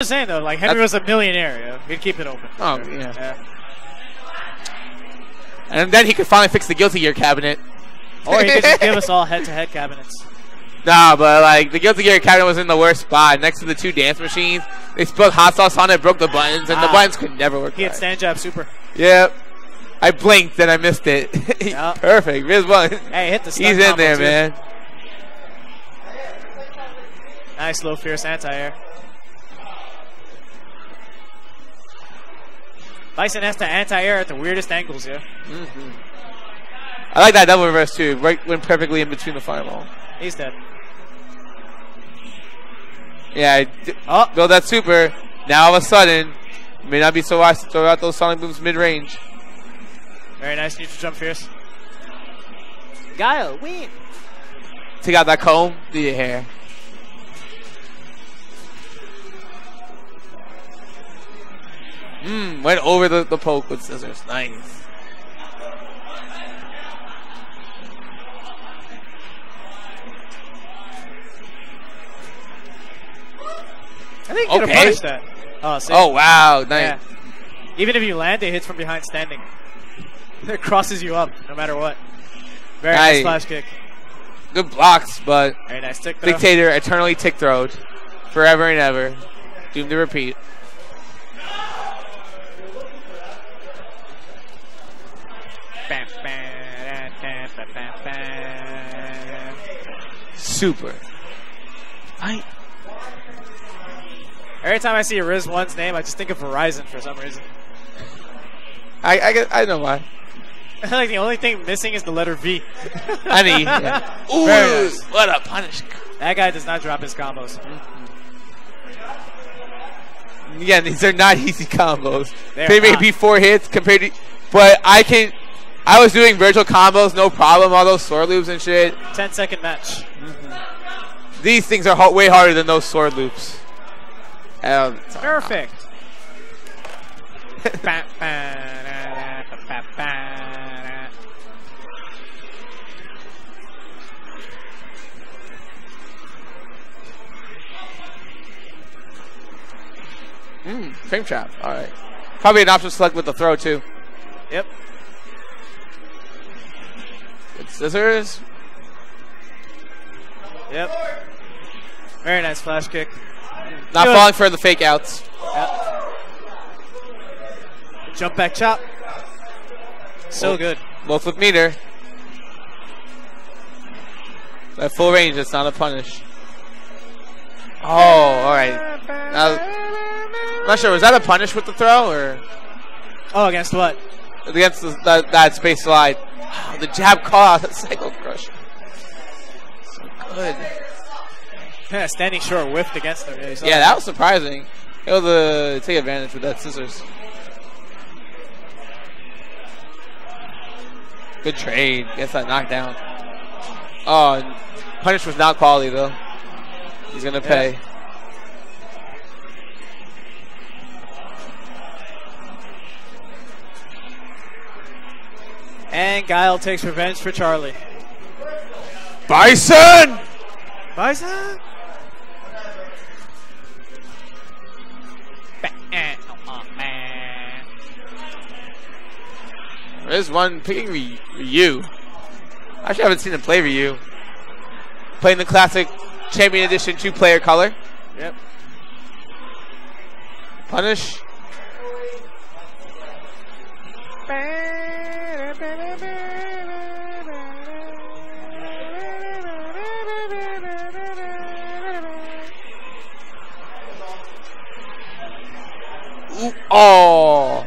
just saying though, like Henry That's- was a millionaire, yeah. he'd keep it open. Oh, sure. yeah. And then he could finally fix the Guilty Gear cabinet. Or he could just give us all head-to-head cabinets. Nah, but like the Guilty Gear cabinet was in the worst spot next to the two dance machines. They spilled hot sauce on it, broke the buttons, and the Ah. buttons could never work. He had right. stand jab super. Yep. I blinked and I missed it. Yeah. Perfect. Rizone. Hey, hit the He's in there, too. man. Nice low fierce anti-air. Bison has to anti-air at the weirdest angles, yeah. Mm-hmm. I like that double reverse too. Right, went perfectly in between the fireball. He's dead. Yeah, Oh, build that super. Now all of a sudden, may not be so wise to throw out those sonic booms mid range. very nice neutral jump fierce. Guile, win. Take out that comb, do your hair. Mmm, went over the, the poke with scissors. Nice. I think you could Okay. have punished that. Oh? Oh, wow. Nice. yeah. Even if you land, it hits from behind standing. It crosses you up, no matter what. Very nice Nice. flash kick. Good blocks, but Very nice tick throw. Dictator eternally tick throwed. Forever and ever. Doomed to repeat. Super. I Every time I see Rizone's name, I just think of Verizon for some reason. I I, I know why. like the only thing missing is the letter V. Honey. yeah. Ooh, nice. what a punish. That guy does not drop his combos. Yeah, these are not easy combos. They're they may be four hits compared to, but I can. I was doing virtual combos, no problem. All those sword loops and shit. 10 second match. These things are ho- way harder than those sword loops. Um, Perfect. Ba, ba, da, da, ba, ba, da. mm, frame trap. All right. Probably an option select with the throw too. Yep. Good scissors. Yep. Very nice flash kick. Not Good. falling for the fake outs. Yep. Jump back chop. So good. Both with meter. At full range, it's not a punish. Oh, all right. Now, not sure. Was that a punish with the throw or Oh, against what? Against the, that, that space slide? Oh, ah, the jab call out, psycho crush. So good. Yeah, standing short whiffed against him. Yeah, you saw Yeah, that was surprising. Able to take advantage with that scissors. Good trade. Gets that knockdown. Oh, punish was not quality though. He's gonna pay. And Guile takes revenge for Charlie. Bison. Bison? Eh, man. There's one picking Ryu. Ryu. Actually, haven't seen him play Ryu. Playing the classic Champion Edition two-player color. Yep. Punish. Oh.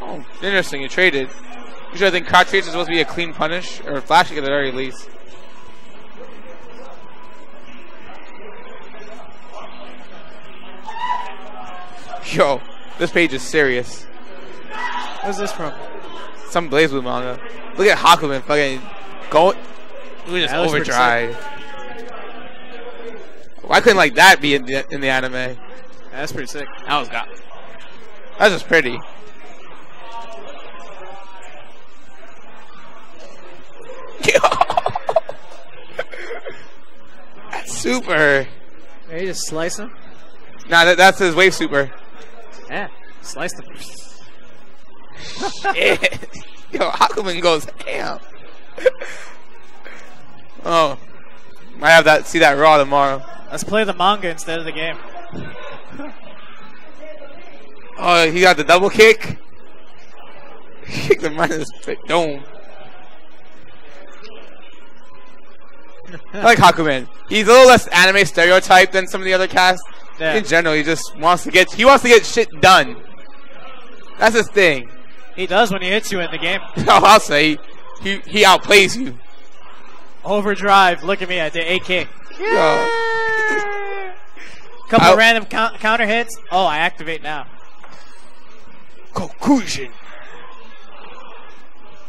Oh, interesting. You traded. Usually, I think crouch trades is supposed to be a clean punish or flashing at the very least. Yo, this page is serious. What's this from? some BlazBlue manga. Look at Hakumen fucking go. We just overdrive. Why couldn't like that be in the, in the anime? Yeah, that's pretty sick. That was got. That was pretty. super. Are you just him. Nah, that, that's his wave super. Yeah, slice them. Shit. Yo, Aquaman goes ham. oh. Might have that see that raw tomorrow. Let's play the manga instead of the game. Oh, he got the double kick. Kick the his dome. I like Hakumen. He's a little less anime stereotype than some of the other casts. Yeah. In general, he just wants to get he wants to get shit done. That's his thing. He does when he hits you in the game. Oh, I'll say he he outplays you. Overdrive. Look at me. I did 8K. Yo. Couple I'll- random count- counter hits. Oh, I activate now. Kokushin.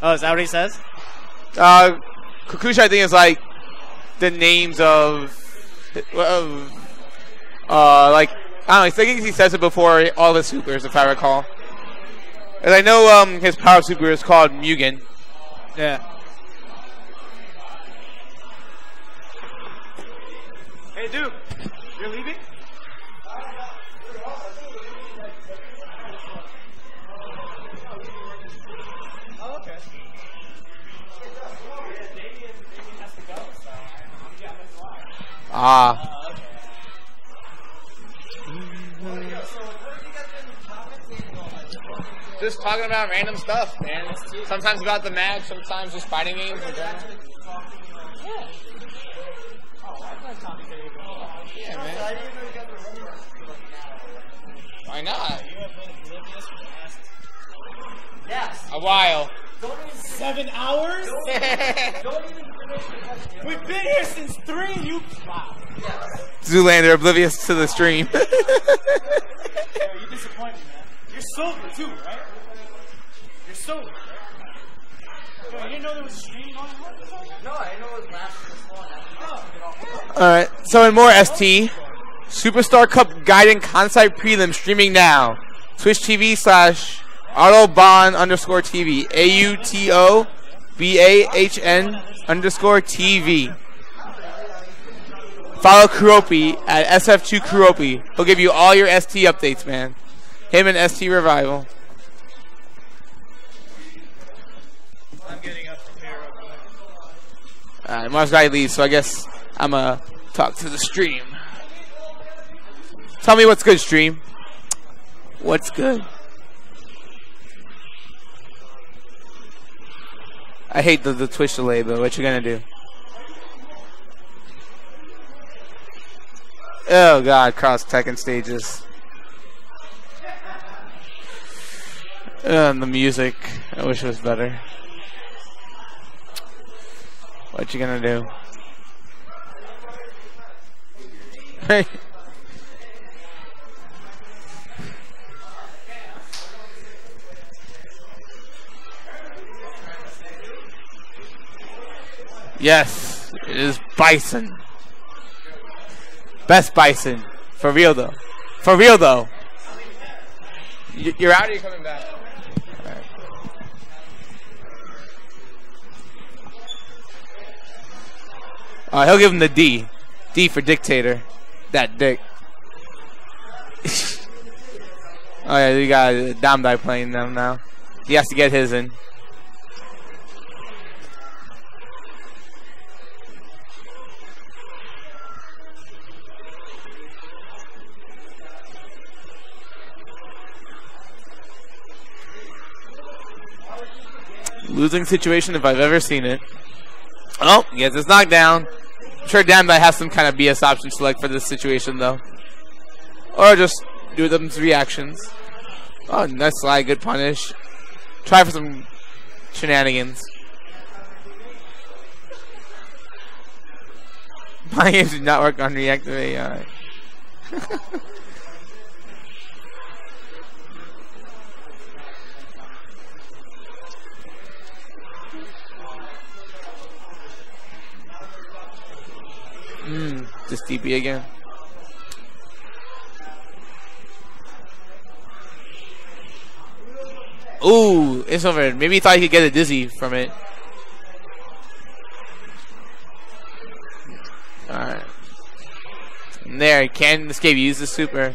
Oh, is that what he says? Uh, Kokushin, I think is like the names of, of uh, like I don't know. I think he says it before all the supers, if I recall. And I know um his power super is called Mugen. Yeah. Hey, Duke. You're leaving? Oh, okay. Ah. Just talking about random stuff, man. Sometimes about the match, sometimes just fighting games in general. Yeah, man. Why not? Yes. A while. Seven hours? We've been here since three. You. Wow. Zoolander oblivious to the stream. you disappoint me, man. You're sober too, right? You're sober. Right? Yo, you didn't know there was a stream on? No, I didn't know it was last this long. Alright, so in more ST, Superstar Cup Gaiden Kansai Prelim streaming now. Twitch TV slash Autobahn underscore TV. A-U-T-O B-A-H-N underscore TV. Follow Kuropi at SF2 Kuropi. He'll give you all your ST updates, man. Him and ST Revival. I'm getting up from here real quick. Alright, Mars Guy leaves, so I guess I'm gonna talk to the stream. Tell me what's good, stream. What's good? I hate the, the Twitch delay, but what you gonna do? Oh god, cross Tekken stages. Uh, and the music, I wish it was better. What you gonna do? Hey. Yes, it is bison. Best bison. For real though. For real though. You're out or you coming back? Uh, he'll give him the D. D for dictator. That dick. oh yeah, we got Damdai playing them now. He has to get his in. Losing situation if I've ever seen it. Oh, gets yes, it's sure Damdai has some kind of BS option select for this situation, though. Or just do them reactions. Oh, nice slide, good punish. Try for some shenanigans. My games do not work on reactive AI. Just DP again. Ooh, it's over. Maybe he thought he could get a dizzy from it. Alright. There, can escape. Use the super.